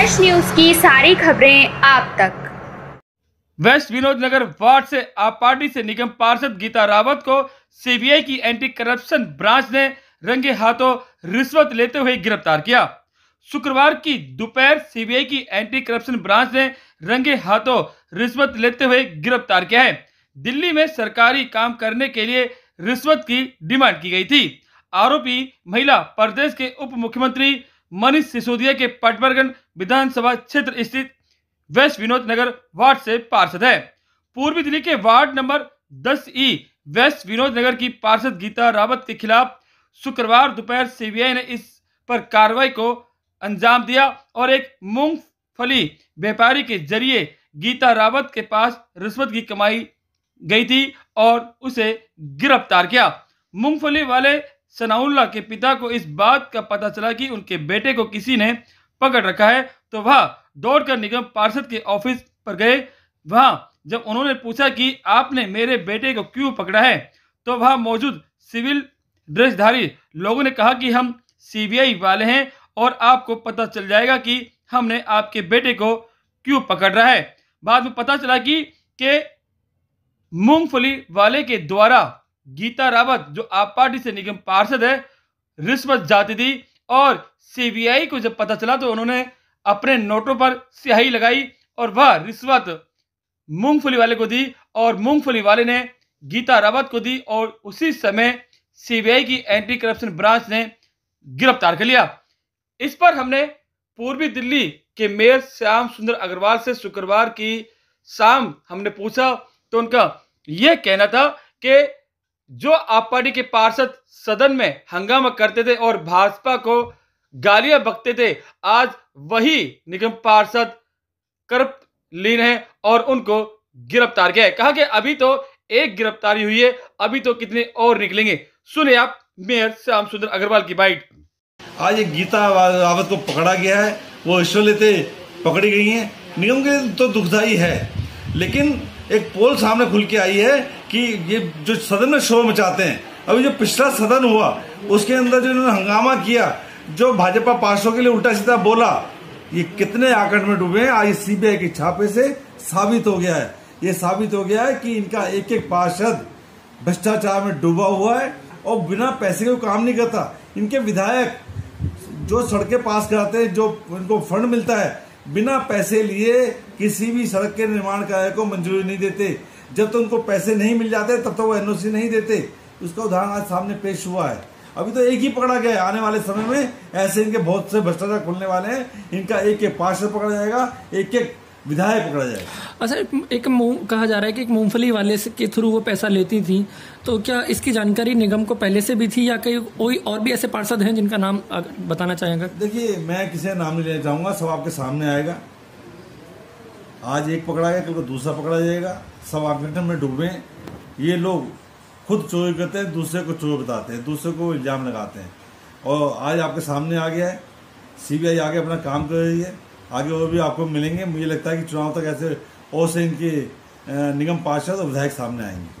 Waste news की सारी खबरें आप तक। वेस्ट विनोद नगर वार्ड से आप पार्टी से निगम पार्षद गीता रावत को सीबीआई की एंटी करप्शन ब्रांच ने रंगे हाथों रिश्वत लेते हुए गिरफ़्तार किया। शुक्रवार की दोपहर सीबीआई की एंटी करप्शन ब्रांच ने रंगे हाथों रिश्वत लेते हुए गिरफ़्तार किया है। दिल्ली में सरकारी काम करने के लिए रिश्वत की डिमांड की गई थी। आरोपी महिला प्रदेश के उप मुख्यमंत्री मनीष सिसोदिया के पटवर्गन विधानसभा क्षेत्र स्थित वेस्ट विनोद नगर वार्ड से पार्षद है। पूर्वी दिल्ली के ward number 10 E west Vinod Nagar की पार्षद गीता रावत के खिलाफ शुक्रवार दोपहर सीबीआई ने इस पर कार्रवाई को अंजाम दिया और एक मूंगफली व्यापारी के ज़रिए गीता रावत के पास रिश्वत की कमाई गई थी और उसे गिरफ़्तार किया। मूंगफली वाले सनाउल्ला के पिता को इस बात का पता चला कि उनके बेटे को किसी ने पकड़ रखा है तो वह दौड़कर निगम पार्षद के ऑफ़िस पर गए। वहाँ जब उन्होंने पूछा कि आपने मेरे बेटे को क्यों पकड़ा है तो वहाँ मौजूद सिविल ड्रेसधारी लोगों ने कहा कि हम सीबीआई वाले हैं और आपको पता चल जाएगा कि हमने आपके बेटे को क्यों पकड़ रहा है। बाद में पता चला कि के मूंगफली वाले के द्वारा गीता रावत, जो आप पार्टी से निगम पार्षद है, रिश्वत जाती थी और सीबीआई को जब पता चला तो उन्होंने अपने नोटों पर स्याही लगाई और वह रिश्वत मूंगफली वाले को दी और मूंगफली वाले ने गीता रावत को दी और उसी समय सीबीआई की एंटी करप्शन ब्रांच ने गिरफ़्तार कर लिया। इस पर हमने पूर्वी दिल्ली के मेयर श्याम सुंदर अग्रवाल से शुक्रवार की शाम हमने पूछा तो उनका यह कहना था कि जो आप पार्टी के पार्षद सदन में हंगामा करते थे और भाजपा को गालियाँ बकते थे, आज वही निगम पार्षद कर लीन है और उनको गिरफ़्तार किया है। कहा कि अभी तो एक गिरफ्तारी हुई है, अभी तो कितने और निकलेंगे। सुने आप, मेयर श्याम सुंदर अग्रवाल की बाइट। आज एक गीता रावत को पकड़ा गया है, वो ईश्वर लेते पकड़ी गई है। निगम के तो दुखदाई है, लेकिन एक पोल सामने खुल के आई है कि ये जो सदन में शोर मचाते हैं, अभी जो पिछला सदन हुआ, उसके अंदर जो इन्होंने हंगामा किया, जो भाजपा पार्षदों के लिए उल्टा सीधा बोला, ये कितने आकट में डूबे हैं, आज सीबीआई के छापे से साबित हो गया है। ये साबित हो गया है कि इनका एक एक पार्षद भ्रष्टाचार में डूबा हुआ है और बिना पैसे के काम नहीं करता। इनके विधायक जो सड़कें पास कराते हैं, जो इनको फंड मिलता है बिना पैसे लिए किसी भी सड़क के निर्माण कार्य को मंजूरी नहीं देते। जब तक तो उनको पैसे नहीं मिल जाते, तब तक तो वो एनओसी नहीं देते। उसका उदाहरण आज सामने पेश हुआ है। अभी तो एक ही पकड़ा गया है। आने वाले समय में ऐसे इनके बहुत से भ्रष्टाचार खुलने वाले हैं। इनका एक एक पार्षद पकड़ा जाएगा, एक एक विधायक पकड़ा जाएगा अच्छा एक कहा जा रहा है कि एक मूंगफली वाले के थ्रू वो पैसा लेती थी तो क्या इसकी जानकारी निगम को पहले से भी थी या कहीं कोई और भी ऐसे पार्षद हैं जिनका नाम बताना चाहेंगे? देखिए मैं किसी नाम नहीं लेना चाहूँगा सब आपके सामने आएगा। आज एक पकड़ा गया कल को दूसरा पकड़ा जाएगा। सब आकलन में डूबे ये लोग खुद चोरी करते हैं दूसरे को चोर बताते हैं दूसरे को इल्ज़ाम लगाते हैं। और आज आपके सामने आ गया है। सीबीआई आगे अपना काम कर रही है। आगे और भी आपको मिलेंगे। मुझे लगता है कि चुनाव तक ऐसे और से इनके निगम पार्षद और विधायक सामने आएँगे।